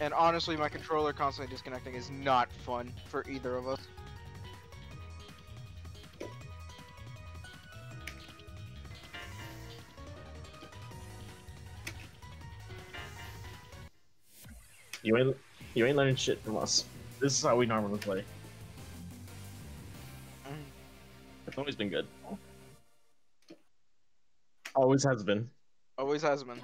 And honestly, my controller constantly disconnecting is not fun for either of us. You ain't, you ain't learning shit from us. This is how we normally play. Mm-hmm. It's always been good. Always has been. Always has been.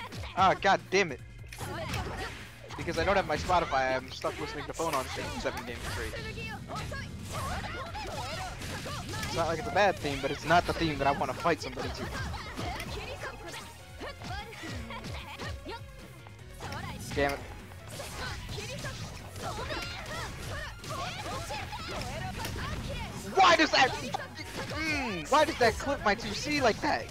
Ah, god damn it! Because I don't have my Spotify, I'm stuck listening to phone on seven games Three. It's not like it's a bad theme, but it's not the theme that I want to fight somebody to. Damn it. Why does that... Mm, why does that clip my 2C like that?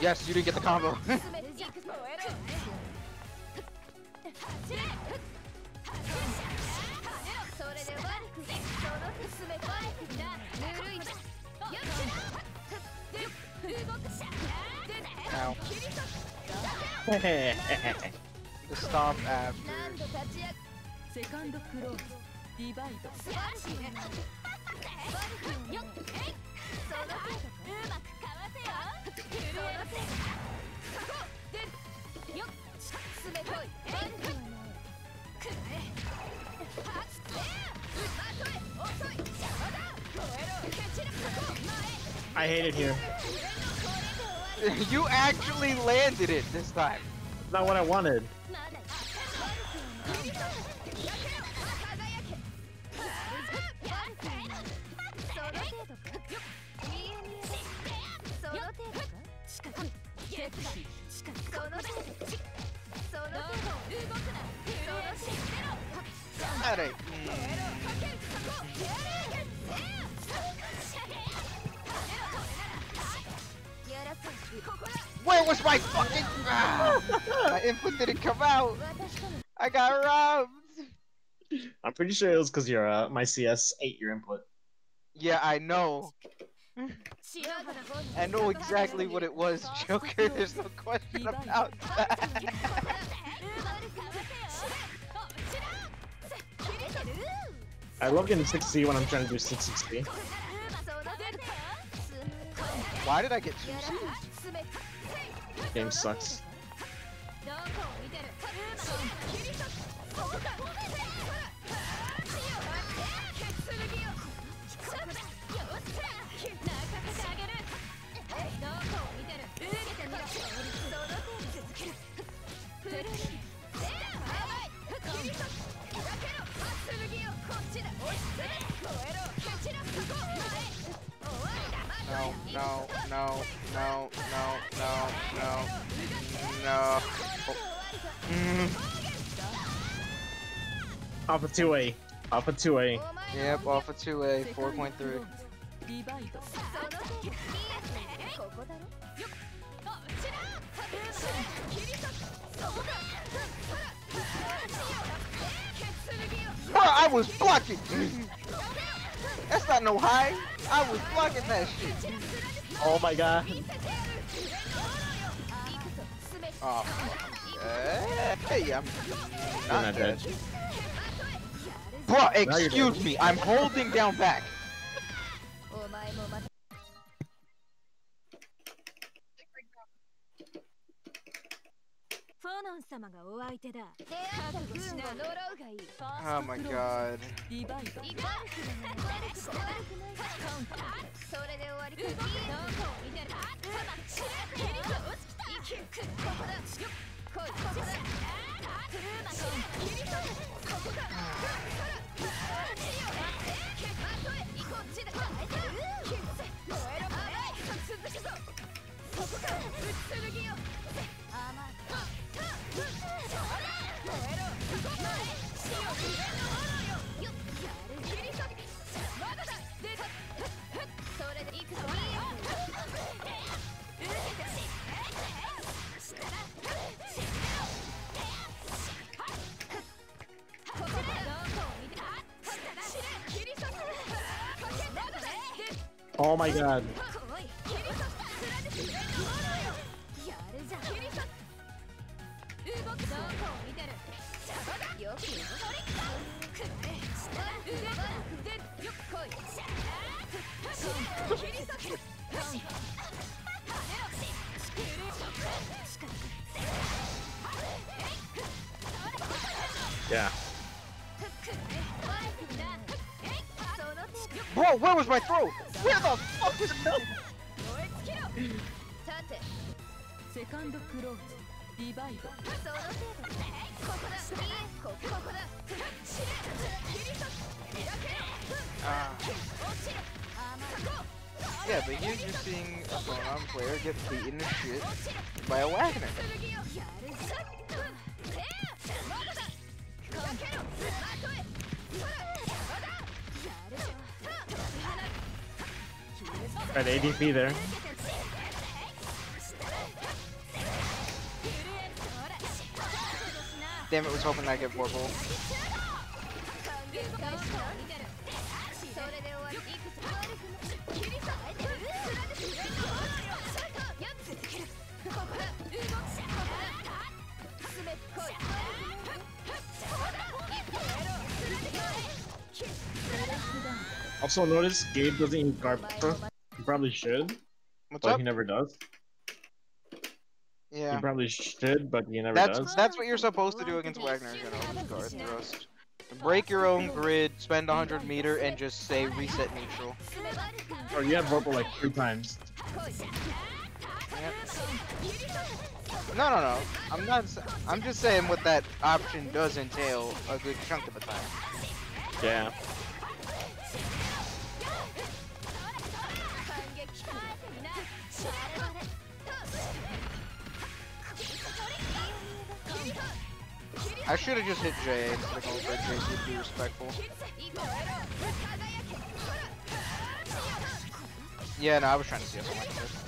Yes, you didn't get the combo. the stomp after. I hate it here. you actually landed it this time. It's not what I wanted. That. Where was my fucking- ah, My input didn't come out! I got robbed! I'm pretty sure it was because your uh, my CS ate your input. Yeah, I know. I know exactly what it was, Joker. There's no question about that. I love getting 6C when I'm trying to do 660. Why did I get two This game sucks. Off of 2A. Off of 2A. Yep, off of 2A, 4.3. Bro, I was blocking! That's not no high! I was blocking that shit! Oh my god. Oh, hey, I'm not, not dead. dead. Bro, excuse me, I'm holding down back. Oh my god. Oh my god. Yeah. Bro, where was my throat? Uh, yeah, but you're just seeing a Phonon player get beaten to shit by a Wagner. Got ADP there. Damn it, was hoping I'd get Vorpal. Also notice Gabe doesn't use Garp. Probably should, What's but up? he never does. Yeah. He probably should, but he never That's does. that's what you're supposed to do against Wagner, you know, guard thrust. Break your own grid, spend 100 meter, and just say reset neutral. Or you have Vorpal like three times. No, no, no. I'm not. I'm just saying what that option does entail a good chunk of the time. Yeah. I should have just hit J instead of would be respectful. Yeah, no, I was trying to see something like this.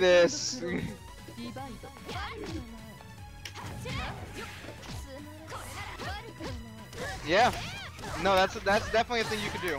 this? yeah. No, that's that's definitely a thing you could do.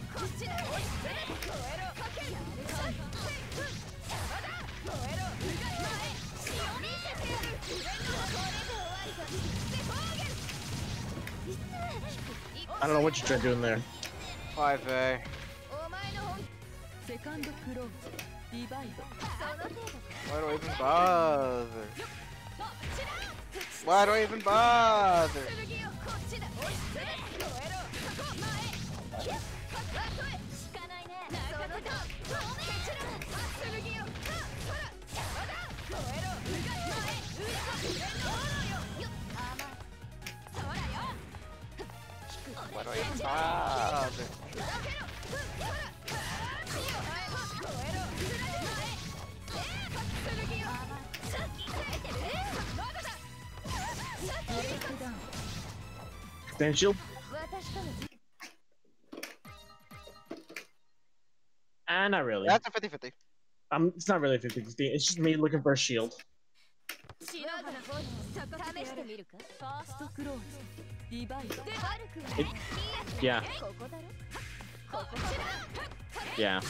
I don't know what you tried doing there. 5A. Why do I even bother? Why do I even bother? And Ah, not really. That's a 50 50. Um, it's not really 50 50. It's just me looking for a shield. It, yeah. Yeah.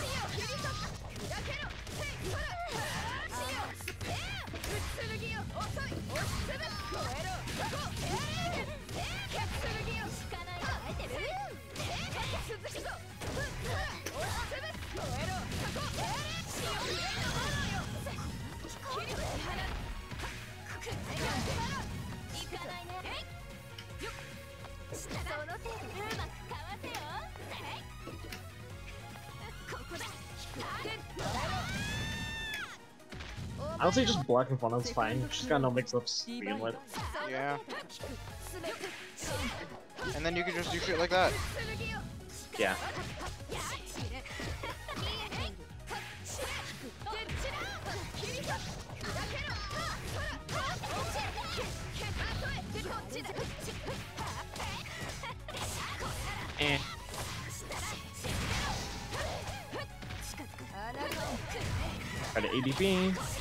ここだ。I don't think just black blocking Funnel's fine. She's got no mix-ups to begin with. Yeah. And then you can just do shit like that. Yeah. Eh. Got an ADP.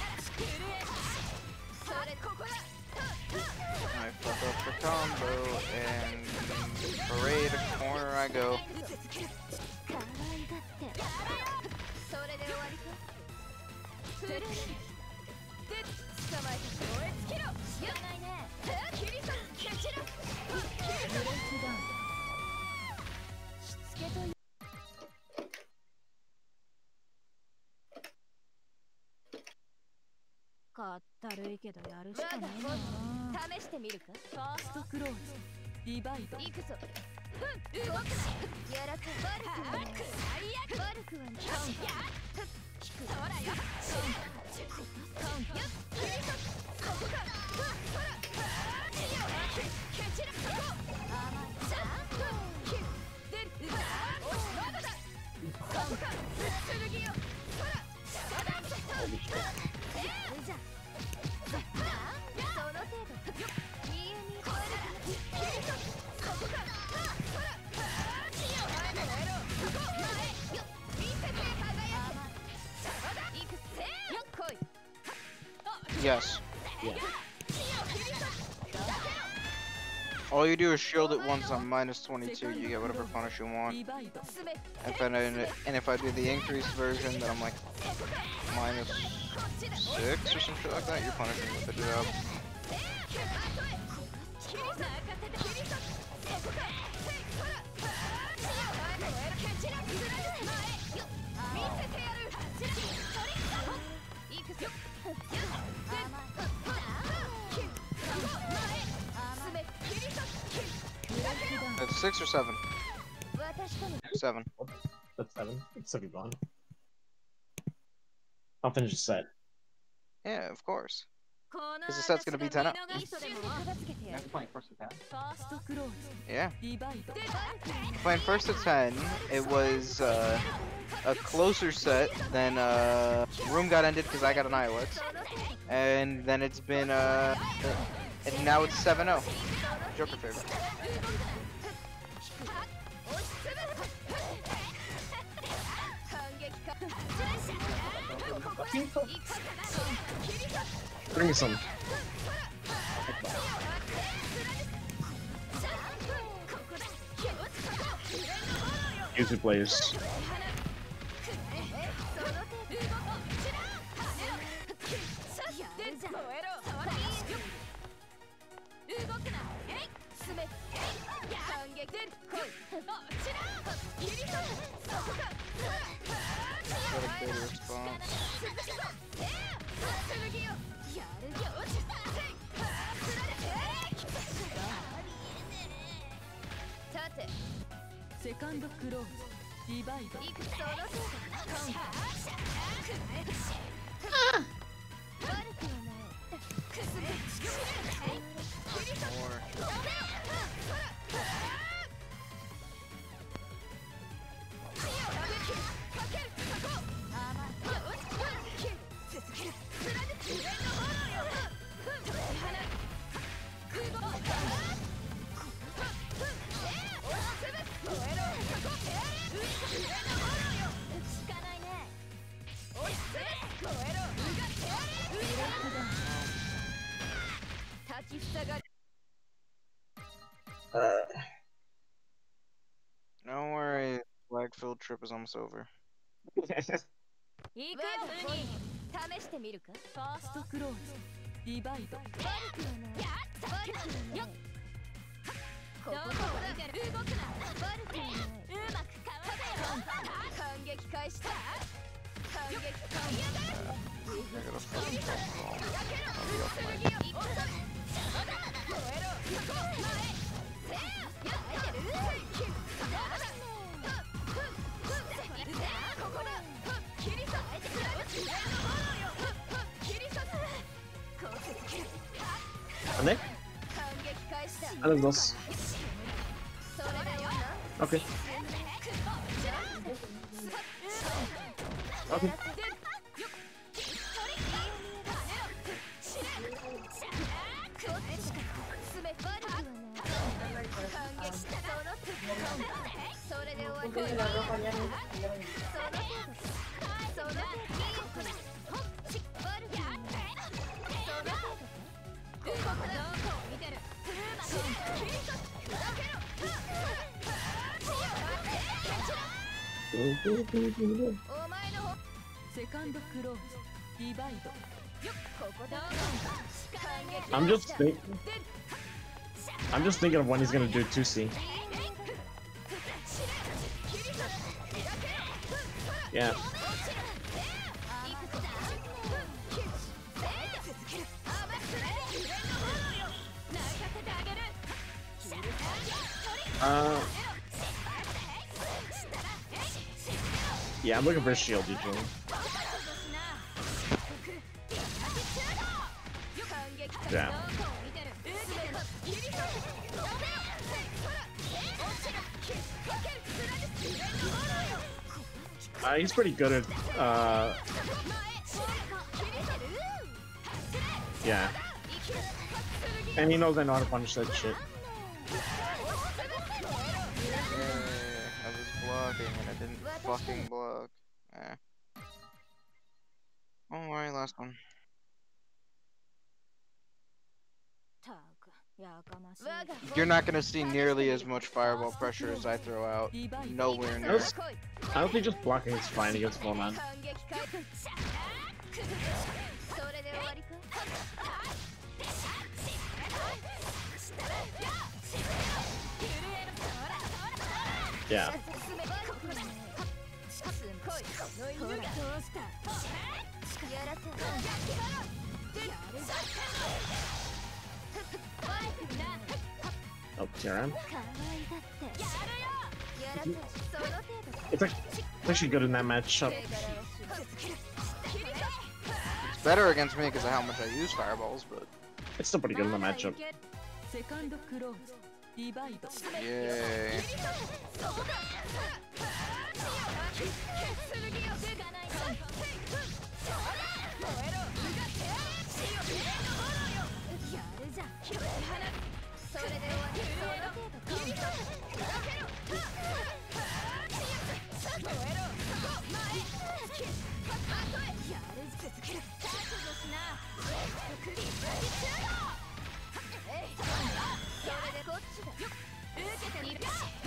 Combo and parade corner I go. かったるいけどやるしかねえこな試してみるか？ファーストクローズ。ディバイド行くぞ。うん動くやらか悪くは悪くはない。引くほらよ。カ Yes. All you do is shield it once on minus 22, you get whatever punish you want. If I, and if I do the increased version, then I'm like minus 6 or some shit like that, you're punishing with the up. six or seven? Seven. That's seven. It's still be gone. I'll finish the set. Yeah, of course. Because the set's gonna be 10 up. Yeah, playing first to 10. Yeah. Playing first to 10, it was uh, a closer set than uh, Room got ended because I got an Iowix. And then it's been, uh, and now it's 7 0. Joker favorite. Bring me some. Usually plays. Got a good response. Tate, セカンドクローズディバイドいくその程度悪くはない More. trip is almost over. よフ試してみるかこだありがいまだ。I'm just think I'm just thinking of when he's gonna do 2C. Yeah. Uh. Yeah, I'm looking for a shield usually. Yeah. Uh, he's pretty good at, uh, yeah. And he knows I know how to punish that shit. blocking and it didn't fucking block. Eh. worry, last one. You're not gonna see nearly as much fireball pressure as I throw out. Nowhere near. I don't think just blocking is fine against four man. Yeah. Oh, Terran? It's actually, it's actually good in that matchup. It's better against me because of how much I use fireballs, but... It's still pretty good in the matchup. Yay. 受けてみる 2C.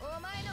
お前の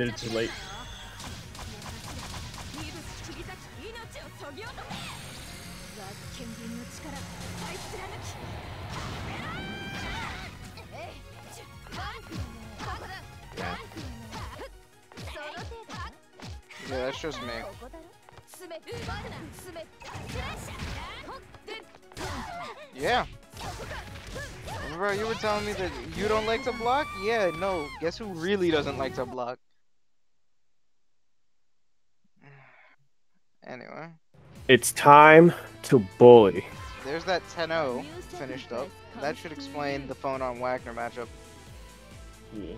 did it too late. Yeah, that's just me. Yeah. Bro, you were telling me that you don't like to block? Yeah, no. Guess who really doesn't like to block? Anyway, It's time to bully. there's that 10-0 finished up. That should explain the Phonon Wagner matchup. Yeah.